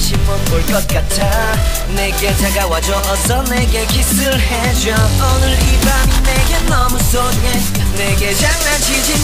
다시 못 볼 것 같아. 내게 다가와줘. 어서 내게 키스를 해줘. 오늘 이 밤이 내게 너무 소중해 내게 장난치지